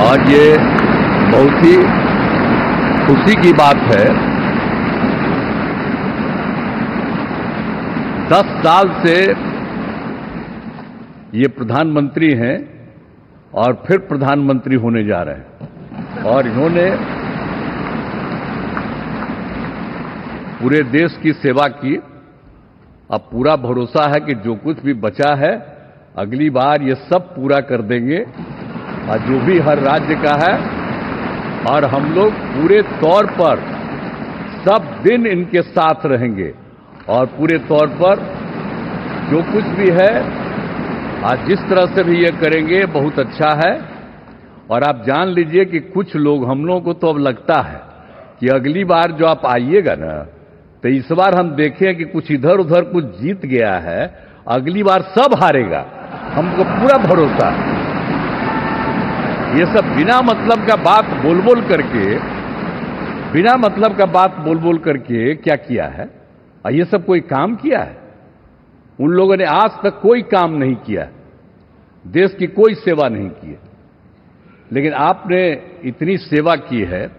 और ये बहुत ही खुशी की बात है। दस साल से ये प्रधानमंत्री हैं और फिर प्रधानमंत्री होने जा रहे हैं। और इन्होंने पूरे देश की सेवा की। अब पूरा भरोसा है कि जो कुछ भी बचा है, अगली बार ये सब पूरा कर देंगे। और जो भी हर राज्य का है, और हम लोग पूरे तौर पर सब दिन इनके साथ रहेंगे। और पूरे तौर पर जो कुछ भी है, आज जिस तरह से भी ये करेंगे, बहुत अच्छा है। और आप जान लीजिए कि कुछ लोग हम लोगों को तो अब लगता है कि अगली बार जो आप आइएगा ना तो इस बार हम देखें कि कुछ इधर उधर कुछ जीत गया है, अगली बार सब हारेगा। हमको पूरा भरोसा है। ये सब बिना मतलब का बात बोल बोल करके, बिना मतलब का बात बोल बोल करके क्या किया है? और ये सब कोई काम किया है? उन लोगों ने आज तक कोई काम नहीं किया देश की कोई सेवा नहीं की है। लेकिन आपने इतनी सेवा की है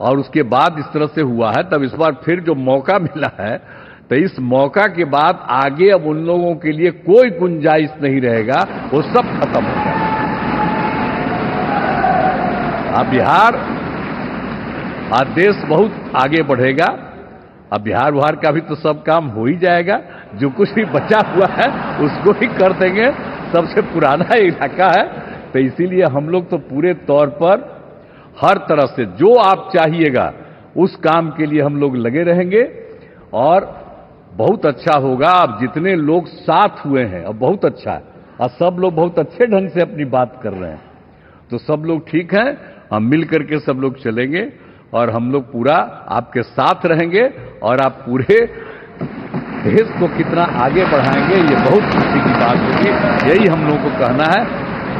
और उसके बाद इस तरह से हुआ है, तब इस बार फिर जो मौका मिला है तो इस मौका के बाद आगे अब उन लोगों के लिए कोई गुंजाइश नहीं रहेगा, वो सब खत्म हो जाएगा। अब बिहार, आज देश बहुत आगे बढ़ेगा। अब बिहार बिहार का भी तो सब काम हो ही जाएगा। जो कुछ भी बचा हुआ है, उसको ही कर देंगे। सबसे पुराना इलाका है। तो इसीलिए हम लोग तो पूरे तौर पर हर तरह से जो आप चाहिएगा, उस काम के लिए हम लोग लगे रहेंगे। और बहुत अच्छा होगा अब जितने लोग साथ हुए हैं, अब बहुत अच्छा। है और सब लोग बहुत अच्छे ढंग से अपनी बात कर रहे हैं। तो सब लोग ठीक हैं। हम मिल करके सब लोग चलेंगे और हम लोग पूरा आपके साथ रहेंगे और आप पूरे देश को कितना आगे बढ़ाएँगे, ये बहुत खुशी की बात होगी। यही हम लोगों को कहना है।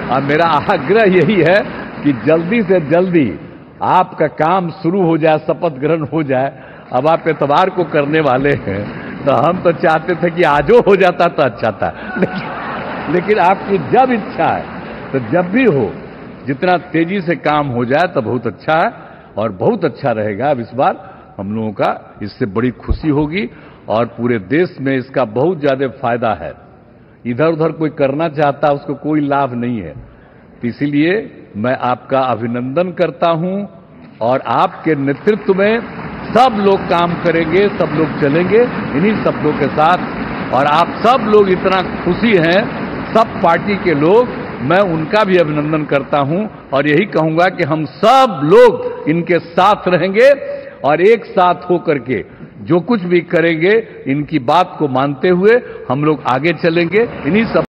और मेरा आग्रह यही है कि जल्दी से जल्दी आपका काम शुरू हो जाए, शपथ ग्रहण हो जाए। अब आप एतवार को करने वाले हैं तो हम तो चाहते थे कि आजो हो जाता तो अच्छा था। लेकिन लेकिन आपकी जब इच्छा है तो जब भी हो जितना तेज़ी से काम हो जाए तो बहुत अच्छा है और बहुत अच्छा रहेगा। अब इस बार हम लोगों का इससे बड़ी खुशी होगी और पूरे देश में इसका बहुत ज़्यादा फ़ायदा है। इधर उधर कोई करना चाहता उसको कोई लाभ नहीं है। तो इसीलिए मैं आपका अभिनंदन करता हूँ और आपके नेतृत्व में सब लोग काम करेंगे, सब लोग चलेंगे, इन्हीं शब्दों के साथ। और आप सब लोग इतना खुशी हैं, सब पार्टी के लोग मैं उनका भी अभिनंदन करता हूँ और यही कहूँगा कि हम सब लोग इनके साथ रहेंगे और एक साथ होकर के जो कुछ भी करेंगे, इनकी बात को मानते हुए हम लोग आगे चलेंगे। इन्हीं सब